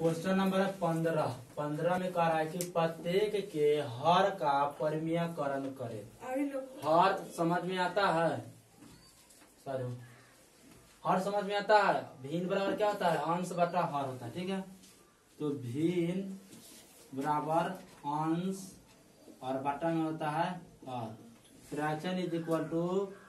Question number है पंद्रह। पंद्रह में कह रहा है कि प्रत्येक के हर का परिमीयकरण करे। हर समझ में आता है? सॉरी। हर समझ में आता है? भिन्न बराबर क्या होता है? अंश बटा हर होता है ठीक है? तो भिन्न बराबर अंश और बटा में होता है हर। Fraction is equal to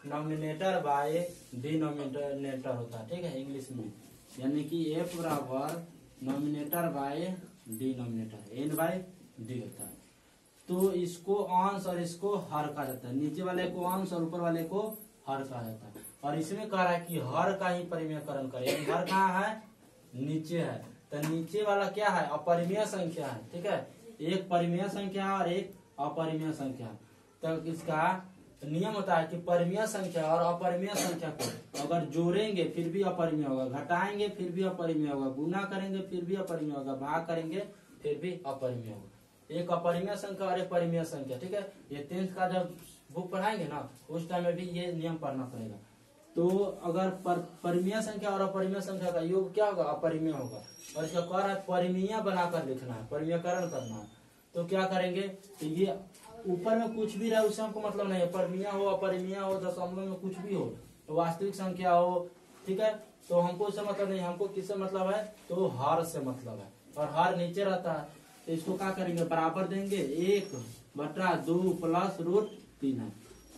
nominator by denominator होता है ठीक है? इंग्लिश में। यानी कि एफ़ बराबर nominator by denominator N by D होता है। तो इसको अंश और इसको हर कहा जाता है। नीचे वाले को अंश और ऊपर वाले को हर कहा जाता है। और इसमें कह रहा है कि हर का ही परिमेयकरण करे। हर कहाँ है? नीचे है। तो नीचे वाला क्या है? अपरिमेय संख्या है। ठीक है? एक परिमेय संख्या और एक अपरिमेय संख्या। तो इसका नियम होता है कि परिमेय संख्या और अपरिमेय संख्या को अगर जोड़ेंगे फिर भी अपरिमेय होगा। घटाएँगे फिर भी अपरिमेय होगा। गुना करेंगे फिर भी अपरिमेय होगा। भाग करेंगे फिर भी अपरिमेय होगा। एक अपरिमेय संख्या और एक परिमेय संख्या ठीक है? ये टेंथ का जब बुक पढ़ाएँगे ना उस टाइम में भी ये नियम पढ़ना पड़ेगा। तो अगर पर, परिमेय संख्या और अपरिमेय संख्या का योग क्या होगा? अपरिमेय होगा। और इसका कह रहा है परिमेय बनाकर लिखना है परिमेयकरण करना है। तो क्या करेंगे? तो ये ऊपर में कुछ भी रहे उससे हमको मतलब नहीं है। परमिया हो अपरिमेय हो दशमलव में कुछ भी हो। तो वास्तविक संख्या हो, ठीक है? तो हमको उससे मतलब नहीं, हमको किससे मतलब है? तो हर से मतलब है। और हर नीचे रहता है। तो इसको क्या करेंगे? बराबर देंगे। एक बटा दो प्लस रूट तीन है।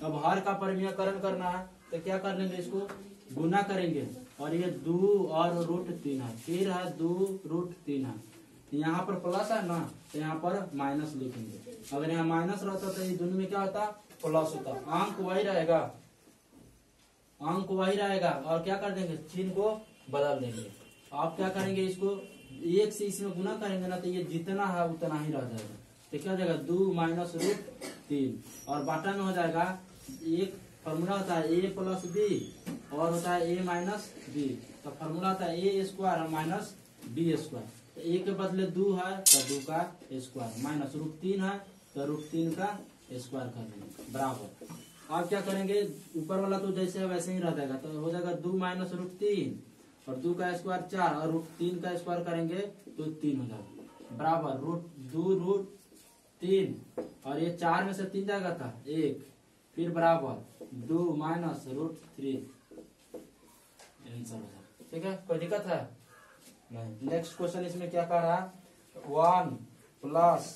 अब हर का परिमेयकरण करना है तो क्या कर लेंगे इसको? गुना करेंगे। और ये दो और रूट तीन है। फिर है दो रूट तीन है। यहाँ पर प्लस है ना तो यहाँ पर माइनस लिखेंगे। अगर यहाँ माइनस रहता तो ये दोनों में क्या होता? प्लस होता। अंक वही रहेगा। अंक वही रहेगा। और क्या कर देंगे? चिन्ह को बदल देंगे। आप क्या करेंगे इसको? एक से इसमें गुना करेंगे ना तो ये जितना है उतना ही रह जाएगा। तो क्या हो जाएगा? दो माइनस रूट तीन। और बाटा में हो जाएगा, एक फॉर्मूला होता है ए प्लस बी, और होता है ए माइनस बी। तो फॉर्मूला होता है A square minus B square तो ए के बदले दो है तो दो का स्क्वायर माइनस रूट तीन है तो रूट तीन का स्क्वायर कर देंगे। बराबर। आप क्या करेंगे? ऊपर वाला तो जैसे है वैसे ही रह जाएगा तो हो जाएगा दो माइनस रूट तीन, और दो का स्क्वायर चार, और रूट तीन का स्क्वायर करेंगे तो तीन हो जाएगा। बराबर। रूट दो रूट तीन, और ये चार में से तीन जाएगा था एक। फिर बराबर। दो माइनस रूट थ्री आंसर हो जाएगा। ठीक है? कोई दिक्कत है? नहीं नेक्स्ट क्वेश्चन इसमें क्या कह रहा है? वन प्लस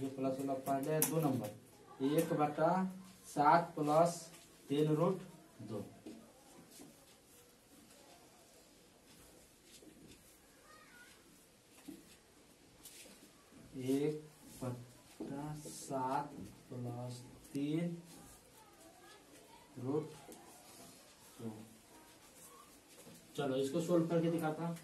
ये प्लस वाला पहले दो नंबर एक बटा सात प्लस तीन रूट दो एक बटा सात प्लस तीन रूट दो चलो इसको सोल्व करके दिखाता हूँ।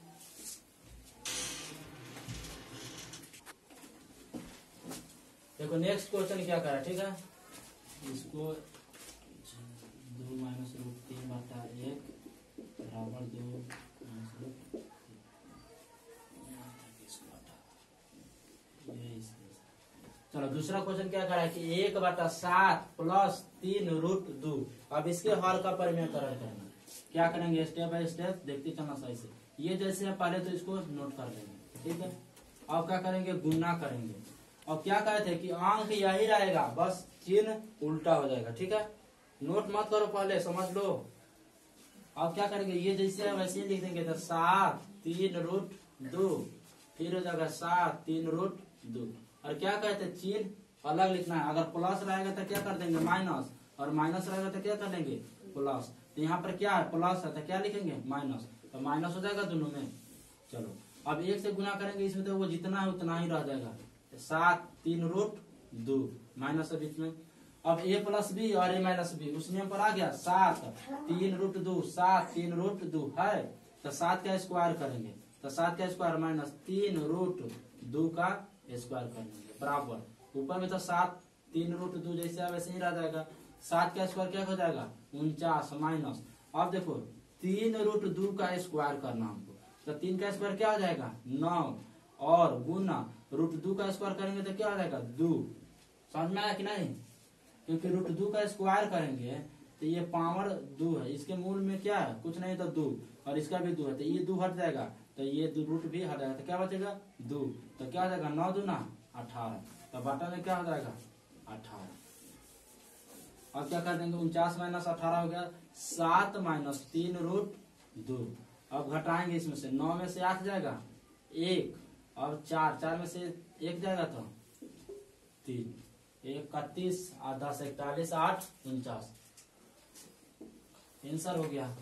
देखो नेक्स्ट क्वेश्चन क्या करा ठीक है? इसको दो माइनस रूट तीन बटा एक बराबर दो माइनस रूट। चलो दूसरा क्वेश्चन क्या करा है कि एक बटा सात प्लस तीन रूट दो। अब इसके हर का परिमेयकरण करना क्या करेंगे? स्टेप बाय स्टेप देखते चलना सही से। ये जैसे है, पहले तो इसको नोट कर लेंगे ठीक है? अब क्या करेंगे? गुना करेंगे। और क्या कहे थे कि अंक यही रहेगा, बस चिन्ह उल्टा हो जाएगा, ठीक है? नोट मत करो पहले, समझ लो। अब क्या करेंगे? ये जैसे है, वैसे लिख देंगे तो सात, तीन रूट दो। फिर हो जाएगा सात, तीन रूट दो। और क्या कहते हैं चिन्ह अलग लिखना है। अगर प्लस रहेगा तो क्या कर देंगे? माइनस और माइनस रहेगा तो क्या कर देंगे? प्लस तो यहाँ पर क्या है? प्लस है तो क्या लिखेंगे? माइनस तो माइनस हो जाएगा दोनों में। चलो, अब एक से गुना करेंगे, इसमें तो वो जितना है, उतना ही रह जाएगा। सात, तीन रूट दो। माइनस है बीच में। अब ए प्लस बी और ए माइनस बी उस नियम पर आ गया। सात, तीन रूट दो। सात, तीन रूट दो। है? तो सात का स्क्वायर करेंगे। तो सात का स्क्वायर माइनस तीन रूट दो का स्क्वायर करेंगे। बराबर। ऊपर में तो सात, तीन रूट दो जैसे वैसे ही रह जाएगा। सात का स्क्वायर क्या हो जाएगा? उनचास माइनस अब देखो, तीन रूट दो का स्क्वायर करना हमको। तो तीन का स्क्वायर क्या हो जाएगा? नौ। और गुना रूट दो का स्क्वायर करेंगे तो क्या हो जाएगा? दो। समझ में आया कि नहीं? क्योंकि रूट दो का स्क्वायर करेंगे तो ये पावर दो है। इसके मूल में क्या है? कुछ नहीं तो दो। और इसका भी दो है तो ये दो हट जाएगा। तो ये दो रूट भी हट जाएगा। तो क्या बचेगा? दो। तो क्या हो जाएगा? नौ दो ना अठारह। तो बाटा में क्या हो जाएगा? अठारह। और क्या कर देंगे? उनचास माइनस अठारह हो गया, सात माइनस तीन रूट दो। अब घटाएँगे इसमें से। नौ में से आठ जाएगा? एक। और चार। चार में से एक जाएगा तो? तीन। इकतीस, और दस इकतालीस, आठ, उनचास। आंसर हो गया।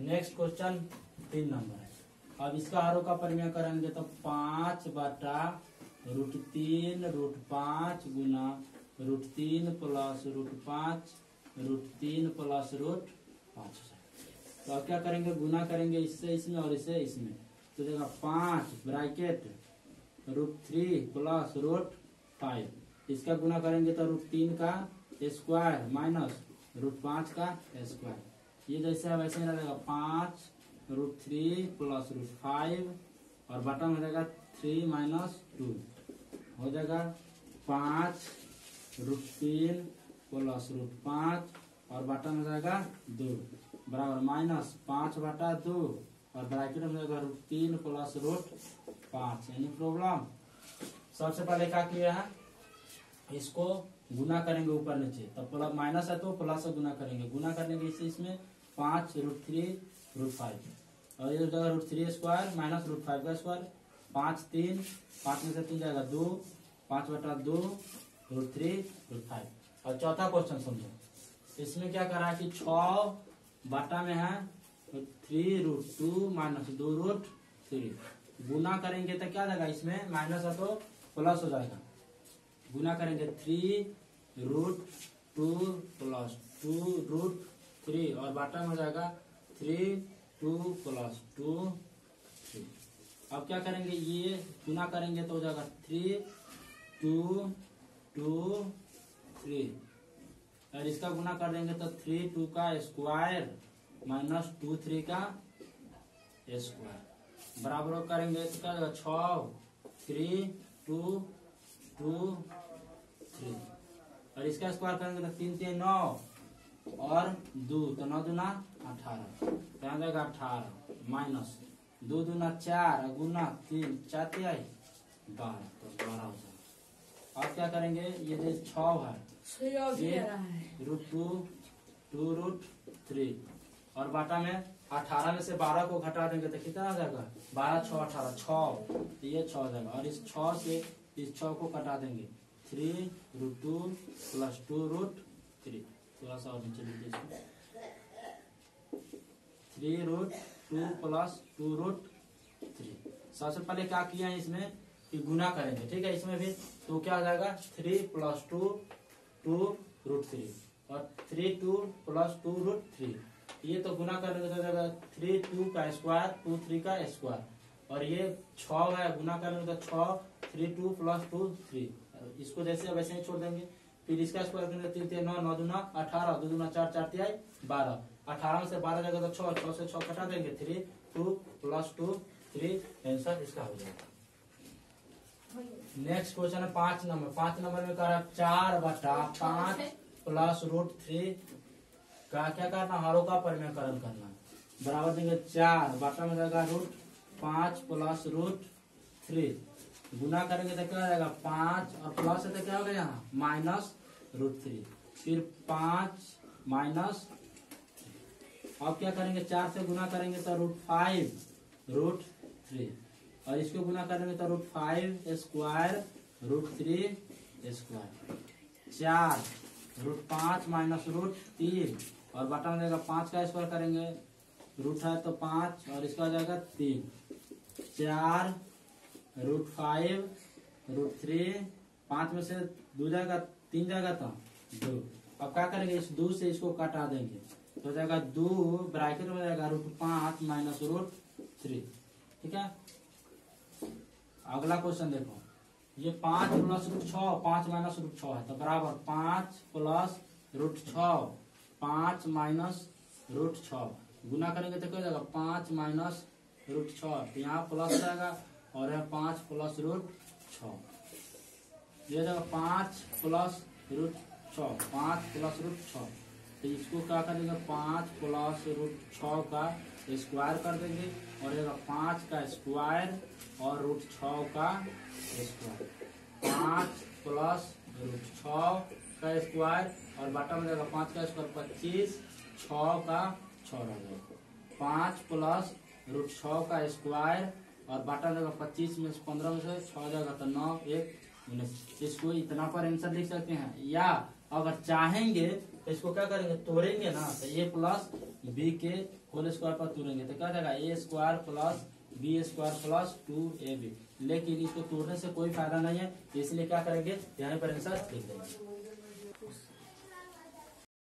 नेक्स्ट क्वेश्चन तीन नंबर है। अब इसका आरोप का परिमेय करेंगे तो पाँच बटा रूट तीन रूट पाँच गुना रूट तीन प्लस रूट पाँच, रूट तीन प्लस रूट पाँच तो अब क्या करेंगे? गुना करेंगे इससे इसमें और इससे इसमें। तो देखा, पाँच bracket root three plus root five. इसका गुना करेंगे तो रूट तीन का स्क्वायर माइनस रूट पाँच का स्क्वायर। ये जैसे है, वैसे रहेगा पाँच root three plus root five और बटन हो जाएगा थ्री माइनस टू। हो जाएगा पाँच रूट तीन प्लस रूट पाँच और बटन हो जाएगा दो बराबर माइनस पाँच बटा दो और ब्रैकेट में जाएगा रूट तीन प्लस रूट पाँच यानी प्रॉब्लम सबसे पहले क्या किया है इसको गुना करेंगे ऊपर नीचे तो प्लस माइनस है तो प्लस से गुना करेंगे गुना करने के इसे इसमें पाँच रूट थ्री रूट फाइव और ये जगह root three square minus root five का स्क्वायर पाँच तीन पाँच में से तीन जाएगा दो पाँच बटा दो रूट थ्री रूट फाइव और चौथा क्वेश्चन समझो इसमें क्या करा कि छ बाटा में है थ्री रूट टू माइनस दो रूट थ्री गुना करेंगे तो क्या जाएगा इसमें? माइनस है तो प्लस हो जाएगा। गुना करेंगे three root two plus two root three और बाटा में हो जाएगा three two plus two three अब क्या करेंगे? ये गुना करेंगे तो हो जाएगा थ्री टू टू थ्री और इसका गुना कर देंगे तो थ्री टू का स्क्वायर माइनस टू थ्री का स्क्वायर बराबर करेंगे तो छ थ्री टू टू थ्री और इसका स्क्वायर करेंगे तो तीन तीन, नौ और दो तो नौ दूना अठारह. यहाँ जाएगा अठारह माइनस दो दूना चार गुना तीन, चार तिहाई बारह तो बारह हो अब क्या करेंगे? ये जो छ है root two two root three. और बाटा में अठारह में से बारह को घटा देंगे तो कितना आ जाएगा? बारह छ अठारह छ तो ये छ हो जाएगा। और इस छ से इस छ को कटा देंगे। Three root two plus two root three. थोड़ा सा और नीचे लिख दीजिए। Three root two plus two root three. सबसे पहले क्या किया है इसमें कि गुना करेंगे, ठीक है? इसमें भी तो क्या आ जाएगा? Three plus two two root three और three two plus two root three ये तो गुना करने का जाएगा थ्री टू का स्क्वायर टू थ्री का स्क्वायर और ये छ है, गुना करने का छ three two plus two three इसको जैसे वैसे ही छोड़ देंगे। फिर इसका स्क्वायर करेंगे तीन तीन, नौ नौ दूना, अठारह, दो दूना, चार चार, तिहाई, बारह। अठारह से बारह जाएगा तो छह छह से छह कटा देंगे। Three two plus two three answer इसका हो जाएगा। नेक्स्ट क्वेश्चन है पाँच नंबर। पाँच नंबर में कह रहा चार बटा पाँच प्लस रूट थ्री का क्या करना? हरों का परिमेयकरण करना। बराबर देंगे चार। बटा में जाएगा रूट पाँच प्लस रूट थ्री गुना करेंगे तो क्या हो जाएगा? पाँच और प्लस है तो क्या हो गया यहाँ? माइनस रूट थ्री फिर पाँच माइनस अब क्या करेंगे? चार से गुना करेंगे तो रूट फाइव रूट थ्री और इसको गुना करेंगे तो root five square root three square चार रूट पाँच माइनस रूट तीन. और बटा में जाएगा पाँच का स्क्वायर करेंगे रूट है तो पाँच और इसका जाएगा तीन. चार रूट फाइव रूट थ्री पाँच में से दो जाएगा, तीन जाएगा तो दो. अब क्या करेंगे, इस दो से इसको कटा देंगे. तो जाएगा दो ब्रैकेट में जाएगा रूट पाँच माइनस रूट थ्री ठीक है? अगला क्वेश्चन देखो। ये पाँच प्लस रूट छ, पाँच माइनस रूट छ है तो बराबर पाँच प्लस रूट छ, पाँच माइनस रूट छ। गुना करेंगे तो क्या जाएगा? पाँच माइनस रूट छ यहाँ प्लस जाएगा और है पाँच प्लस रूट छ। ये पाँच प्लस रूट छ, पाँच प्लस रूट छ। तो इसको क्या करेंगे पाँच प्लस रूट छ का स्क्वायर कर देंगे। और ये पाँच का स्क्वायर और रूट छ का स्क्वायर। पाँच प्लस रूट छ का स्क्वायर और बाटा में जाएगा पाँच का स्क्वायर पच्चीस, छ का छ रह जाएगा पाँच प्लस रूट छ का स्क्वायर और बाटा जाएगा पच्चीस में से पंद्रह में से छ जाएगा तो नौ, एक उन्नीस इसको इतना पर आंसर लिख सकते हैं। या अगर चाहेंगे तो इसको क्या करेंगे? तोड़ेंगे ना तो ए प्लस बी के होल स्क्वायर पर तोड़ेंगे। तो क्या जाएगा A square plus B square plus two A B लेकिन इसको तोड़ने से कोई फ़ायदा नहीं है, इसलिए क्या करेंगे? यहाँ पर आंसर लिख देंगे।